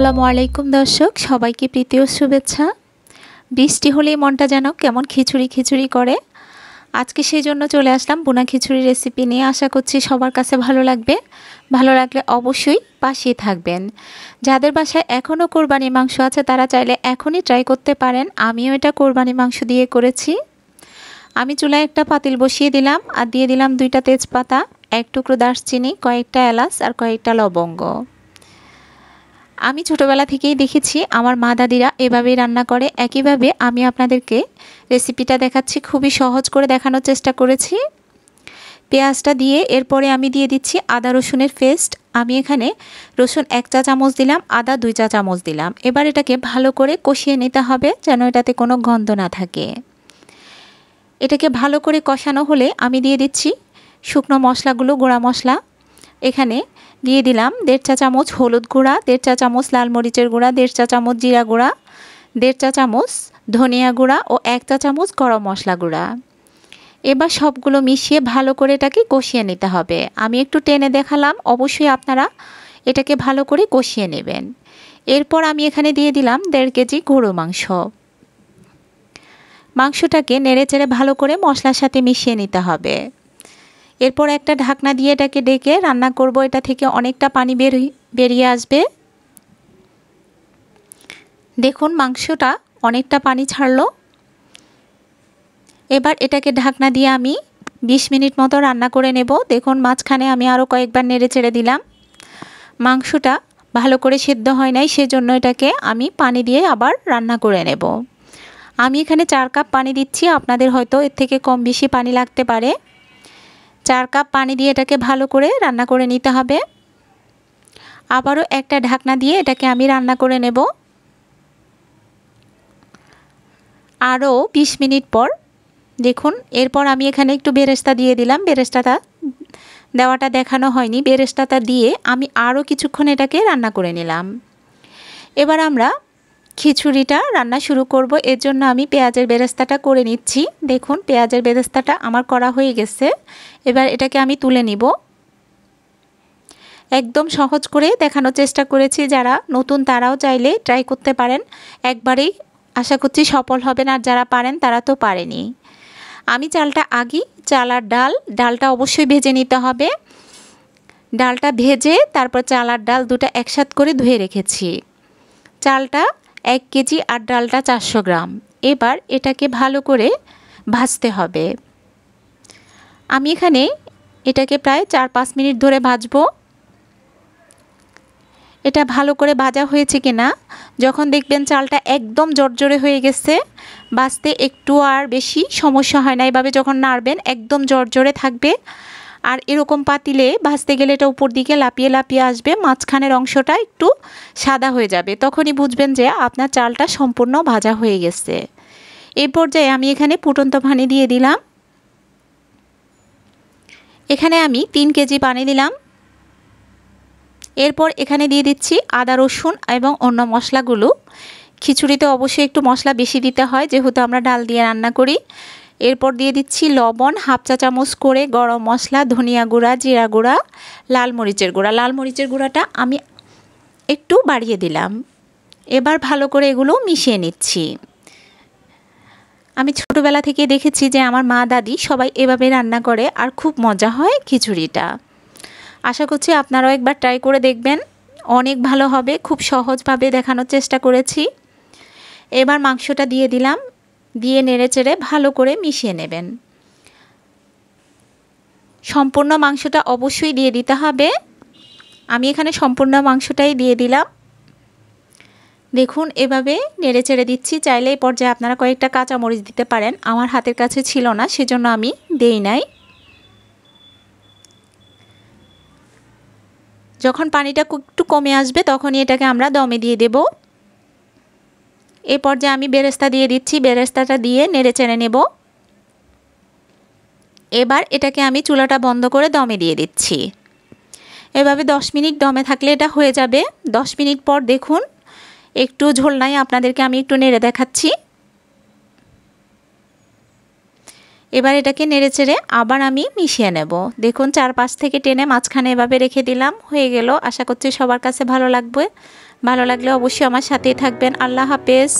আসসালামু আলাইকুম দর্শক, সবাইকে প্রীতি ও শুভেচ্ছা। বৃষ্টি হলেই মনটা যেন কেমন খিচুড়ি খিচুড়ি করে। আজকে সেই জন্য চলে আসলাম বুনা খিচুড়ি রেসিপি নিয়ে। আশা করছি সবার কাছে ভালো লাগবে। ভালো লাগলে অবশ্যই পাশেই থাকবেন। যাদের বাসায় এখনও কোরবানি মাংস আছে, তারা চাইলে এখনই ট্রাই করতে পারেন। আমিও এটা কোরবানি মাংস দিয়ে করেছি। আমি চুলায় একটা পাতিল বসিয়ে দিলাম আর দিয়ে দিলাম দুইটা তেজপাতা, এক টুকরো দারচিনি, কয়েকটা এলাচ আর কয়েকটা লবঙ্গ। আমি ছোটোবেলা থেকেই দেখেছি আমার মা দাদিরা এভাবেই রান্না করে। একইভাবে আমি আপনাদেরকে রেসিপিটা দেখাচ্ছি, খুবই সহজ করে দেখানোর চেষ্টা করেছি। পেঁয়াজটা দিয়ে এরপরে আমি দিয়ে দিচ্ছি আদা রসুনের পেস্ট আমি এখানে রসুন এক চা চামচ দিলাম, আদা দুই চা চামচ দিলাম। এবার এটাকে ভালো করে কষিয়ে নিতে হবে যেন এটাতে কোনো গন্ধ না থাকে। এটাকে ভালো করে কষানো হলে আমি দিয়ে দিচ্ছি শুকনো মশলাগুলো, গোড়া মশলা। এখানে দিয়ে দিলাম। দেড় চা চামচ হলুদ গুঁড়া, দেড় চা চামচ লাল মরিচের গুঁড়া, দেড় চা চামচ জিরা গুঁড়া, দেড় চা চামচ ধনিয়া গুঁড়া ও এক চা চামচ গরম মশলা গুঁড়া। এবার সবগুলো মিশিয়ে ভালো করে এটাকে কষিয়ে নিতে হবে। আমি একটু টেনে দেখালাম, অবশ্যই আপনারা এটাকে ভালো করে কষিয়ে নেবেন। এরপর আমি এখানে দিয়ে দিলাম দেড় কেজি গরু মাংস। মাংসটাকে নেড়ে চেড়ে ভালো করে মশলার সাথে মিশিয়ে নিতে হবে। এরপর একটা ঢাকনা দিয়ে এটাকে ডেকে রান্না করব। এটা থেকে অনেকটা পানি বের বেরিয়ে আসবে। দেখুন মাংসটা অনেকটা পানি ছাড়লো। এবার এটাকে ঢাকনা দিয়ে আমি ২০ মিনিট মতো রান্না করে নেব। দেখুন মাঝখানে আমি আরও কয়েকবার নেড়ে চেড়ে দিলাম। মাংসটা ভালো করে সেদ্ধ হয় নাই, সেজন্য এটাকে আমি পানি দিয়ে আবার রান্না করে নেব। আমি এখানে চার কাপ পানি দিচ্ছি। আপনাদের হয়তো এর থেকে কম বেশি পানি লাগতে পারে। চার কাপ পানি দিয়ে এটাকে ভালো করে রান্না করে নিতে হবে। আবারও একটা ঢাকনা দিয়ে এটাকে আমি রান্না করে নেব। আরও ২০ মিনিট পর, দেখুন, এরপর আমি এখানে একটু বেরেস্তা দিয়ে দিলাম। বেরেস্তাটা দেওয়াটা দেখানো হয়নি। বেরেস্তাটা দিয়ে আমি আরও কিছুক্ষণ এটাকে রান্না করে নিলাম। এবার আমরা খিচুড়িটা রান্না শুরু করব। এর জন্য আমি পেঁয়াজের বেরেস্তাটা করে নিচ্ছি। দেখুন, পেঁয়াজের বেরেস্তাটা আমার করা হয়ে গেছে। এবার এটাকে আমি তুলে নিব। একদম সহজ করে দেখানোর চেষ্টা করেছি। যারা নতুন, তারাও চাইলে ট্রাই করতে পারেন। একবারেই আশা করছি সফল হবেন। আর যারা পারেন, তারা তো পারেনি। আমি চালটা আগি, চাল আর ডাল, ডালটা অবশ্যই ভেজে নিতে হবে। ডালটা ভেজে, তারপর চাল আর ডাল দুটা একসাথ করে ধুয়ে রেখেছি। চালটা এক কেজি আর ডালটা চারশো গ্রাম। এবার এটাকে ভালো করে ভাজতে হবে। আমি এখানে এটাকে প্রায় চার পাঁচ মিনিট ধরে ভাজবো। এটা ভালো করে ভাজা হয়েছে কিনা, যখন দেখবেন চালটা একদম জর্জরে হয়ে গেছে বাঁচতে একটু আর বেশি সমস্যা হয় না। এভাবে যখন নাড়বেন, একদম জর্জরে থাকবে। আর এরকম পাতিলে ভাজতে গেলে এটা উপর দিকে লাপিয়ে লাপিয়ে আসবে, মাঝখানের অংশটা একটু সাদা হয়ে যাবে। তখনই বুঝবেন যে আপনার চালটা সম্পূর্ণ ভাজা হয়ে গেছে। এই পর্যায়ে আমি এখানে ফুটন্ত পানি দিয়ে দিলাম। এখানে আমি তিন কেজি পানি দিলাম। এরপর এখানে দিয়ে দিচ্ছি আদা, রসুন এবং অন্য মশলাগুলো। খিচুড়িতে অবশ্যই একটু মশলা বেশি দিতে হয়, যেহেতু আমরা ডাল দিয়ে রান্না করি। এরপর দিয়ে দিচ্ছি লবণ, হাফ চা চামচ করে গরম মশলা, ধনিয়া গুঁড়া, জিরা গুঁড়া, লাল মরিচের গুঁড়া। লাল মরিচের গুঁড়াটা আমি একটু বাড়িয়ে দিলাম। এবার ভালো করে এগুলো মিশিয়ে নিচ্ছি। আমি ছোটোবেলা থেকে দেখেছি যে আমার মা, দাদি সবাই এভাবে রান্না করে আর খুব মজা হয় খিচুড়িটা। আশা করছি আপনারাও একবার ট্রাই করে দেখবেন। অনেক ভালো হবে, খুব সহজভাবে দেখানোর চেষ্টা করেছি। এবার মাংসটা দিয়ে দিলাম। দিয়ে নেড়ে চেড়ে ভালো করে মিশিয়ে নেবেন। সম্পূর্ণ মাংসটা অবশ্যই দিয়ে দিতে হবে। আমি এখানে সম্পূর্ণ মাংসটাই দিয়ে দিলাম। দেখুন, এভাবে নেড়ে চেড়ে দিচ্ছি। চাইলে এই পর্যায়ে আপনারা কয়েকটা কাঁচামরিচ দিতে পারেন। আমার হাতের কাছে ছিল না, সেজন্য আমি দেই নাই। যখন পানিটা একটু কমে আসবে, তখনই এটাকে আমরা দমে দিয়ে দেব। এ পর্যায়ে আমি বেরেস্তা দিয়ে দিচ্ছি, বেরেস্তাটা দিয়ে নেড়ে চেড়ে নেব। এবার এটাকে আমি চুলাটা বন্ধ করে দমে দিয়ে দিচ্ছি। এভাবে 10 মিনিট দমে থাকলে এটা হয়ে যাবে। 10 মিনিট পর দেখুন, একটু ঝোল নাই আপনাদেরকে আমি একটু নেড়ে দেখাচ্ছি। এবার এটাকে নেড়ে চেড়ে আবার আমি মিশিয়ে নেব। দেখুন চার পাশ থেকে টেনে মাঝখানে এভাবে রেখে দিলাম, হয়ে গেল। আশা করছি সবার কাছে ভালো লাগবে। ভালো লাগলে অবশ্যই আমার সাথেই থাকবেন। আল্লাহ হাফেজ।